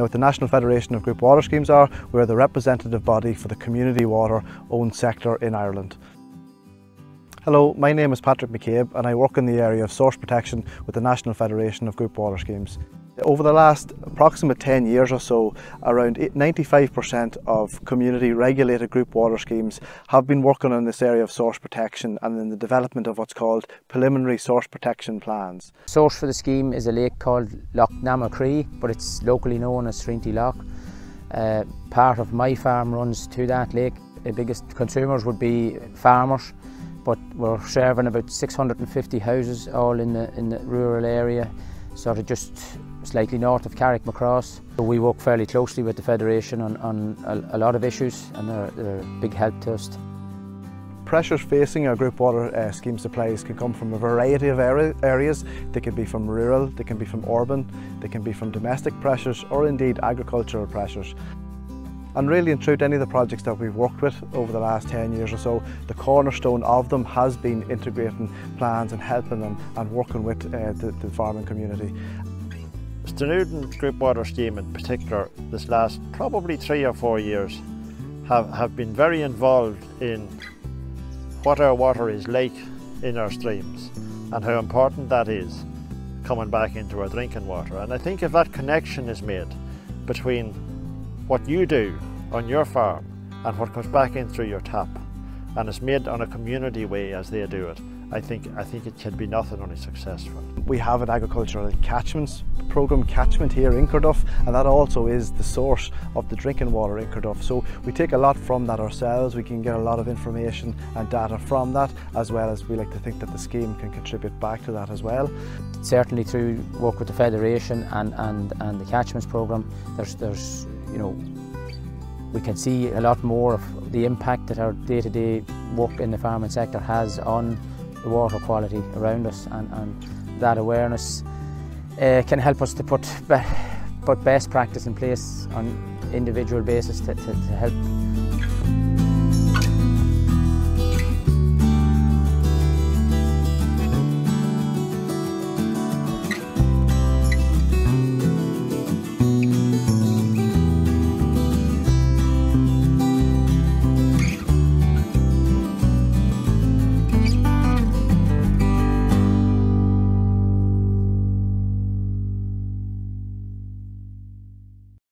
Now what the National Federation of Group Water Schemes are, we're the representative body for the community water owned sector in Ireland. Hello, my name is Patrick McCabe and I work in the area of source protection with the National Federation of Group Water Schemes. Over the last approximate 10 years or so, around 95% of community regulated group water schemes have been working on this area of source protection and in the development of what's called preliminary source protection plans. Source for the scheme is a lake called Loch Namacree, but it's locally known as Srinty Loch. Uh, part of my farm runs to that lake. The biggest consumers would be farmers, but we're serving about 650 houses all in the, in the rural area, sort of just slightly north of Carrickmacross. We work fairly closely with the Federation on, on a, a, lot of issues and they're, they're, a big help to us. Pressures facing our group water uh, scheme supplies can come from a variety of areas. They can be from rural, they can be from urban, they can be from domestic pressures or indeed agricultural pressures. And really in truth, any of the projects that we've worked with over the last 10 years or so, the cornerstone of them has been integrating plans and helping them and working with uh, the, the farming community. Stranooden Group Water Scheme in particular, this last probably three or four years, have, have been very involved in what our water is like in our streams and how important that is coming back into our drinking water. And I think if that connection is made between what you do on your farm and what comes back in through your tap and is made on a community way as they do it, I think, I think it can be nothing only successful. We have an agricultural catchments programme catchment here in Corduff and that also is the source of the drinking water in Corduff. So we take a lot from that ourselves, we can get a lot of information and data from that as well as we like to think that the scheme can contribute back to that as well. Certainly through work with the Federation and, and, and the catchments programme there's, there's you know we can see a lot more of the impact that our day-to-day -day work in the farming sector has on the water quality around us and, and that awareness uh, can help us to put, be put best practice in place on individual basis to, to, to help